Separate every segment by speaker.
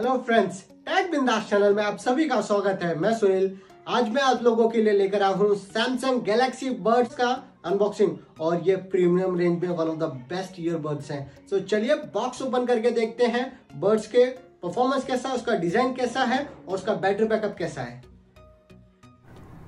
Speaker 1: Hello friends tech Bindaas channel में आप सभी का स्वागत है। मैं सुनील। आज मैं आप लोगों के लिए लेकर आया हूँ सैमसंग गैलेक्सी बर्ड्स का अनबॉक्सिंग और ये प्रीमियम रेंज में one of the best earbuds हैं। सो so, चलिए बॉक्स ओपन करके देखते हैं। बर्ड्स के परफॉर्मेंस कैसा है उसका डिज़ाइन कैसा है और उसका बैटरी बैकअप कैसा है।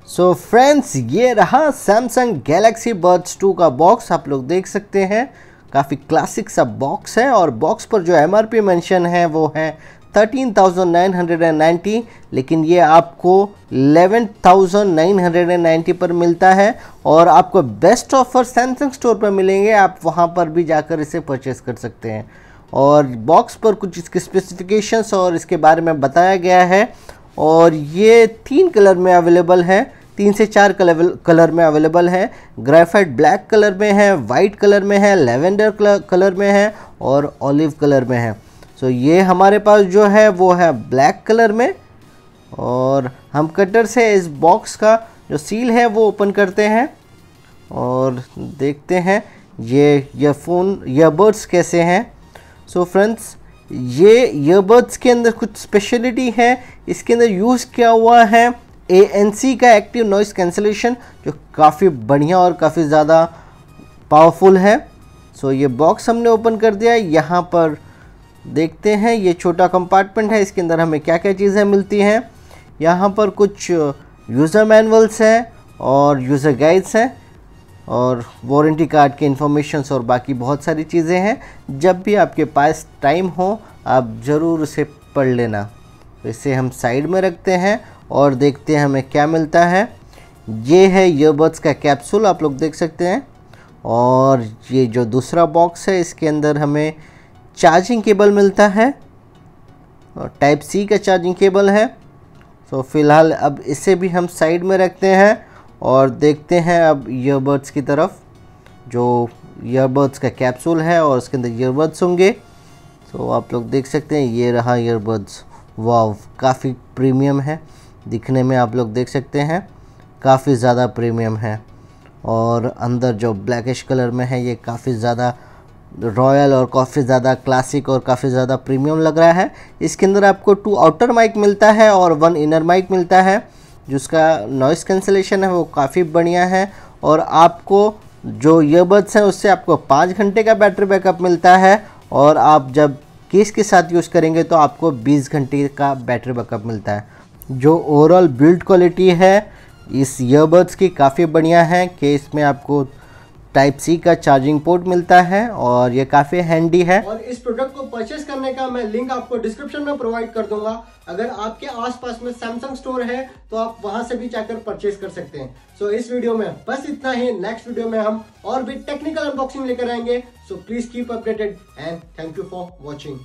Speaker 2: सो so फ्रेंड्स ये रहा सैमसंग गैलेक्सी बर्ड्स 2 का बॉक्स आप लोग देख सकते हैं। काफ़ी क्लासिक सा बॉक्स है। और बॉक्स पर जो एम आर पी मैंशन है वो है 13,990 लेकिन ये आपको 11,990 पर मिलता है और आपको बेस्ट ऑफ़र सैमसंग स्टोर पर मिलेंगे। आप वहाँ पर भी जाकर इसे परचेस कर सकते हैं। और बॉक्स पर कुछ इसके स्पेसिफिकेशंस और इसके बारे में बताया गया है। और ये तीन कलर में अवेलेबल है। तीन से चार कलर कलर में अवेलेबल है। ग्रेफाइट ब्लैक कलर में है वाइट कलर में है लेवेंडर कलर में है और ऑलिव कलर में है। सो so, ये हमारे पास जो है वो है ब्लैक कलर में और हम कटर से इस बॉक्स का जो सील है वो ओपन करते हैं और देखते हैं ये ईयरफोन ईयरबड्स कैसे हैं। सो so फ्रेंड्स ये ईयरबड्स के अंदर कुछ स्पेशलिटी है। इसके अंदर यूज़ किया हुआ है? एएनसी का एक्टिव नॉइस कैंसलेशन जो काफ़ी बढ़िया और काफ़ी ज़्यादा पावरफुल है। सो so, ये बॉक्स हमने ओपन कर दिया यहाँ पर देखते हैं, ये छोटा कंपार्टमेंट है, इसके अंदर हमें क्या क्या चीज़ें मिलती हैं। यहाँ पर कुछ यूज़र मैनुअल्स हैं और यूज़र गाइड्स हैं और वारंटी कार्ड के इन्फॉर्मेशंस और बाकी बहुत सारी चीज़ें हैं। जब भी आपके पास टाइम हो, आप ज़रूर उसे पढ़ लेना। तो इसे हम साइड में रखते हैं और देखते हैं हमें क्या मिलता है। ये है ईयरबड्स का कैप्सूल आप लोग देख सकते हैं। और ये जो दूसरा बॉक्स है, इसके अंदर हमें चार्जिंग केबल मिलता है और टाइप सी का चार्जिंग केबल है। तो फ़िलहाल अब इसे भी हम साइड में रखते हैं और देखते हैं अब ईयरबड्स की तरफ़, जो ईयरबड्स का कैप्सूल है और उसके अंदर ईयरबड्स होंगे। तो आप लोग देख सकते हैं, ये रहा ईयरबड्स वाव काफ़ी प्रीमियम है। दिखने में आप लोग देख सकते हैं, काफ़ी ज़्यादा प्रीमियम है। और अंदर जो ब्लैकिश कलर में है, ये काफ़ी ज़्यादा रॉयल और काफ़ी ज़्यादा क्लासिक और काफ़ी ज़्यादा प्रीमियम लग रहा है। इसके अंदर आपको टू आउटर माइक मिलता है और वन इनर माइक मिलता है, जिसका नॉइस कैंसलेशन है, वो काफ़ी बढ़िया है। और आपको जो ईयरबड्स हैं, उससे आपको पाँच घंटे का बैटरी बैकअप मिलता है। और आप जब केस के साथ यूज़ करेंगे तो आपको 20 घंटे का बैटरी बैकअप मिलता है। जो ओवरऑल बिल्ड क्वालिटी है, इस ईयरबड्स की काफ़ी बढ़िया है कि इसमें आपको टाइप सी का चार्जिंग पोर्ट मिलता है और ये काफ़ी हैंडी है।
Speaker 1: और इस प्रोडक्ट को परचेस करने का मैं लिंक आपको डिस्क्रिप्शन में प्रोवाइड कर दूँगा। अगर आपके आसपास में सैमसंग स्टोर है तो आप वहाँ से भी जाकर परचेस कर सकते हैं। सो so, इस वीडियो में बस इतना ही। नेक्स्ट वीडियो में हम और भी टेक्निकल अनबॉक्सिंग लेकर आएँगे। So please keep updated and thank you for watching